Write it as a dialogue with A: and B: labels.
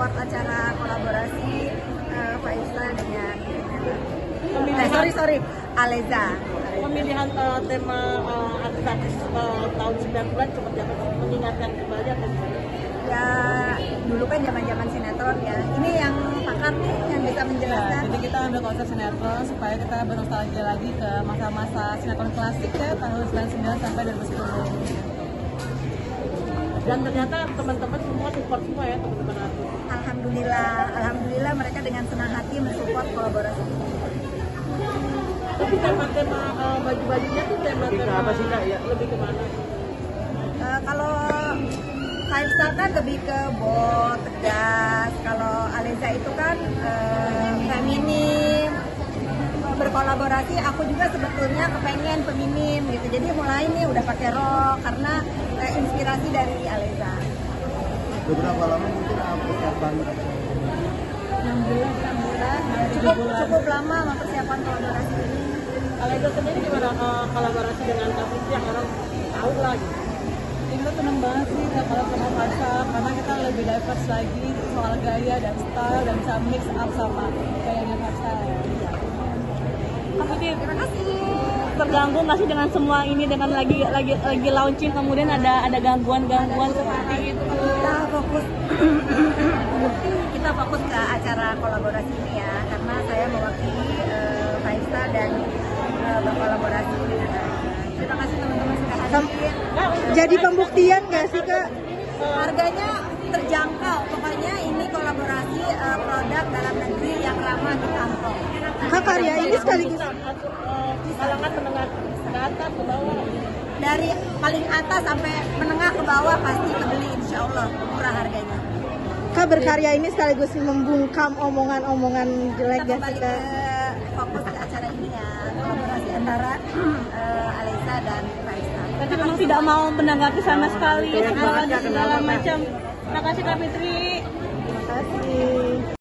A: support acara kolaborasi eh, uh, Faisla dengan Pemilihan, eh, sorry sorry Aleza.
B: Pemilihan uh, tema eh, uh, artis-artis uh, tahun 19 seperti apa? Mengingatkan kembali apa?
A: Ya dulu kan zaman-zaman sinetron ya. Ini yang pakar nih yang bisa menjelaskan.
C: Ya, jadi kita ambil konsep sinetron supaya kita bernostalgia lagi ke masa-masa sinetron klasik ya tahun 99 sampai 2010.
B: Dan ternyata teman-teman semua support semua ya teman-teman artis.
A: alhamdulillah alhamdulillah mereka dengan senang hati mensupport kolaborasi.
B: Tapi tema-tema uh, baju-bajunya tuh tema-tema apa sih kak? Ya lebih ke mana?
A: Eh, kalau Five Star kan lebih ke bold, tegas. Kalau Aleza itu kan eh, feminim. Berkolaborasi, aku juga sebetulnya kepengen feminim gitu. Jadi mulai nih udah pakai rok karena eh, inspirasi dari Aleza.
D: beberapa lama mungkin persiapan
A: 6 bulan, 6 bulan. Cukup, cukup lama mempersiapkan kolaborasi ini.
B: Kalau itu sendiri gimana uh, kolaborasi dengan Fitri yang orang tahu lah gitu?
C: Kita seneng banget sih kalau sama Fasha karena kita lebih diverse lagi soal gaya dan style dan bisa mix up sama gayanya Fasha ya.
A: Terima kasih.
E: terganggu nggak sih dengan semua ini dengan lagi lagi lagi launching kemudian ada ada gangguan-gangguan seperti itu?
A: Kita fokus kita fokus ke acara kolaborasi ini ya karena saya mewakili uh, Five Star dan eh, berkolaborasi dengan terima kasih teman-teman sudah hadir.
F: Jadi pembuktian nggak sih kak?
A: harganya terjangkau. Pokoknya ini kolaborasi eh, produk dalam negeri yang ramah di kantong
F: Kak karya ini sekaligus?
B: uh, kalangan menengah ke atas ke bawah.
A: dari paling atas sampai menengah ke bawah pasti kebeli insya Allah. Murah harganya.
F: Kak berkarya ini sekaligus membungkam omongan-omongan jelek
A: kita kembali ke
F: kak?
A: fokus ke acara ini ya. Kolaborasi antara eh, Aleza dan Star
E: tapi memang tidak mau menanggapi sama sekali segala segala macam. Terima kasih Kak Fitri.
F: Terima kasih.